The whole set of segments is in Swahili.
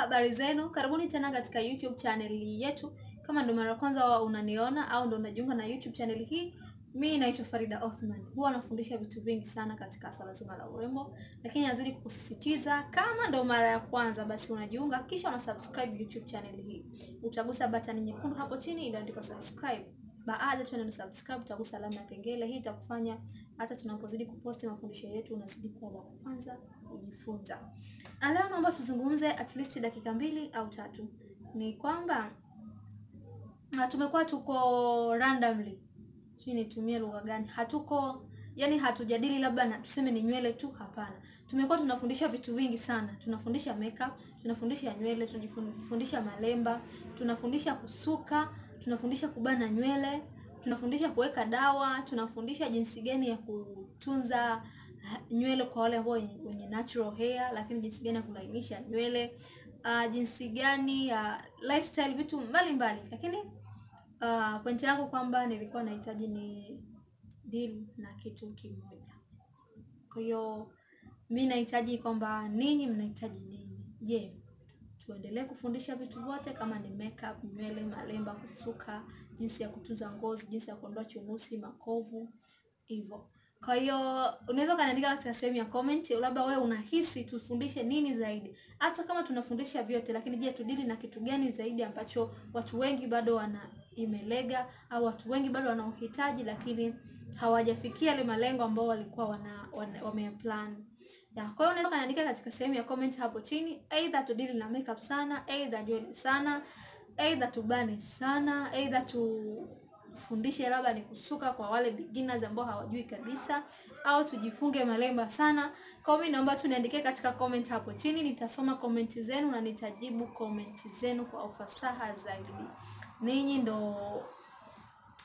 habari zenu, karibuni tena katika YouTube channel yetu. Kama ndo mara kwanza unaniona au ndo unajiunga na YouTube channel hii, mi naitwa Farida Othman. Huwa nafundisha vitu vingi sana katika swala zima la urembo, lakini nazidi kukusisitiza, kama ndo mara ya kwanza, basi unajiunga kisha una subscribe YouTube channel hii. Utagusa button nyekundu hapo chini iliyoandikwa subscribe. Baada tu na subscribe, utagusa alama ya kengele. Hii itakufanya hata tunapozidi kuposti mafundisho yetu unazidi kuwa wa kwanza kujifunza. Leo naomba tuzungumze at least dakika mbili au tatu. Ni kwamba na tumekuwa tuko randomly, sijui nitumie lugha gani, hatuko yani, hatujadili labda na tuseme ni nywele tu. Hapana, tumekuwa tunafundisha vitu vingi sana. Tunafundisha makeup, tunafundisha nywele, tunafundisha malemba, tunafundisha kusuka, tunafundisha kubana nywele, tunafundisha kuweka dawa, tunafundisha jinsi gani ya kutunza nywele kwa wale ambao wenye natural hair, lakini jinsi gani ya kulainisha nywele, uh, jinsi gani ya uh, lifestyle, vitu mbalimbali. Lakini uh, pointi yangu kwamba nilikuwa nahitaji ni deal na kitu kimoja. Kwa hiyo mi nahitaji kwamba ninyi mnahitaji nini? Je, tuendelee kufundisha vitu vyote kama ni makeup, nywele, malemba, kusuka, jinsi ya kutunza ngozi, jinsi ya kuondoa chunusi, makovu, hivyo. Kwa hiyo unaweza ukaniandika katika sehemu ya comment, labda wewe unahisi tufundishe nini zaidi. Hata kama tunafundisha vyote, lakini je, tudili na kitu gani zaidi ambacho watu wengi bado wana imelega au watu wengi bado wana uhitaji, lakini hawajafikia ile malengo ambao walikuwa wana, wana wameplan. Ya, kwa hiyo unaweza kaniandika katika sehemu ya comment hapo chini, either tudili na makeup sana, either nywele sana, either tubane sana, either tu fundishe labda ni kusuka kwa wale beginners ambao hawajui kabisa, au tujifunge malemba sana. Kwa hiyo mimi naomba tu niandikie katika comment hapo chini, nitasoma comment zenu na nitajibu comment zenu kwa ufasaha zaidi. Ninyi ndo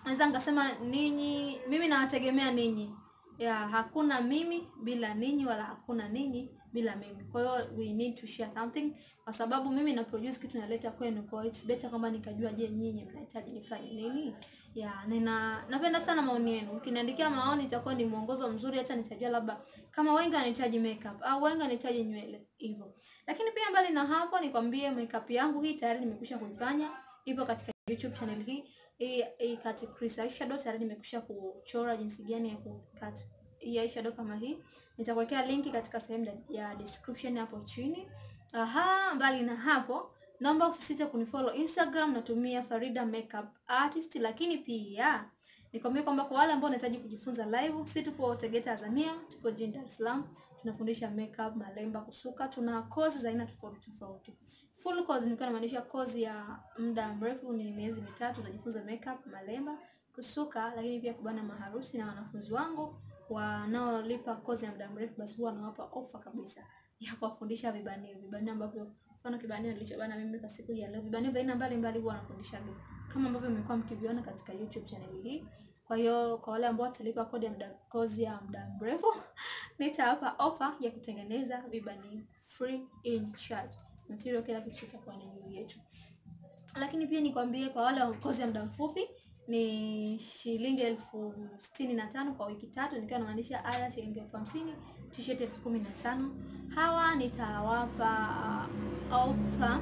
naweza nikasema ninyi, mimi nawategemea ninyi ya, hakuna mimi bila ninyi wala hakuna ninyi bila mimi. Kwa hiyo we need to share something, kwa sababu mimi na produce kitu naleta kwenu, kwa it's better kwamba nikajua, je, nyinyi mnahitaji nifanye nini? Ya, nina napenda sana maoni yenu. Ukiniandikia maoni itakuwa ni mwongozo mzuri, hata nitajua labda kama wengi wanahitaji makeup au wengi wanahitaji nywele hivyo. Lakini pia mbali na hapo, nikwambie makeup yangu hii tayari nimekwisha kuifanya, ipo katika YouTube channel hii hii kati Chris eyeshadow tayari nimekwisha kuchora jinsi gani ya kukata hii eyeshadow kama hii. Nitakuwekea linki katika sehemu ya description hapo chini. Aha, mbali na hapo naomba usisite kunifollow Instagram, natumia Farida Makeup Artist, lakini pia nikwambie kwamba kwa wale ambao wanahitaji kujifunza live, si tupo Tegeta Tanzania, tupo jijini Dar es Salaam, tunafundisha makeup, malemba, kusuka. Tuna course za aina tofauti tofauti. Full course nikiwa namaanisha course ya muda mrefu ni miezi mitatu, unajifunza makeup, malemba, kusuka, lakini pia kubana maharusi. Na wanafunzi wangu wanaolipa course ya muda mrefu, basi huwa nawapa offer kabisa ya kuwafundisha vibanio, vibanio ambavyo mfano kibanio nilichobana mimi kwa siku ya leo, vibanio vya aina mbalimbali huwa nafundisha kama ambavyo mmekuwa mkiviona katika YouTube channel hii. Kwa hiyo kwa wale ambao watalipa kodi ya muda kozi ya muda mrefu nitawapa offer ya kutengeneza vibanio free in charge. Material kila kitu kitakuwa ni juu yetu. Lakini pia nikwambie kwa wale wa kozi ya muda mfupi ni shilingi elfu sitini na tano kwa wiki tatu, nikiwa namaanisha aya shilingi elfu hamsini t-shirt elfu kumi na tano Hawa nitawapa offer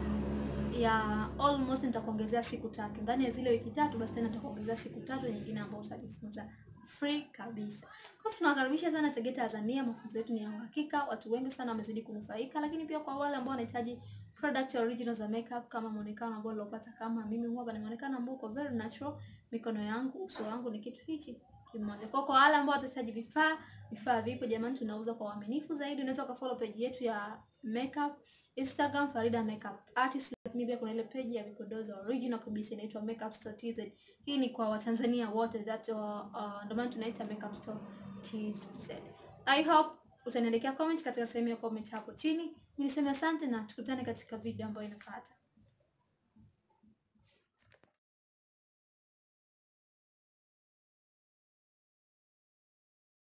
ya almost nitakuongezea siku tatu ndani ya zile wiki tatu, basi tena nitakuongezea siku tatu nyingine ambayo utajifunza free kabisa. Kwa hiyo tunawakaribisha sana Tegeta Tanzania, mafunzo yetu ni ya uhakika, watu wengi sana wamezidi kunufaika, lakini pia kwa wale ambao wanahitaji product original za makeup kama muonekano ambao nilopata kama mimi, huwa ni muonekano ambao uko very natural. Mikono yangu, uso wangu ni kitu hichi kimoja. Kwa kwa wale ambao watahitaji vifaa, vifaa vipo jamani, tunauza kwa uaminifu zaidi. Unaweza ukafollow page yetu ya makeup Instagram Farida Makeup Artist, lakini pia kuna ile page ya vipodozi original kabisa inaitwa Makeup Store TZ. Hii ni kwa Watanzania wote that uh, uh, ndio maana tunaita Makeup Store TZ. I hope utaniandikia comment katika sehemu ya comment hapo chini. Nilisema asante na tukutane katika video ambayo inafuata.